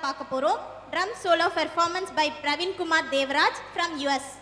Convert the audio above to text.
பார்க்க போகிறோம் drum solo performance by Praveen Kumar Devaraj from US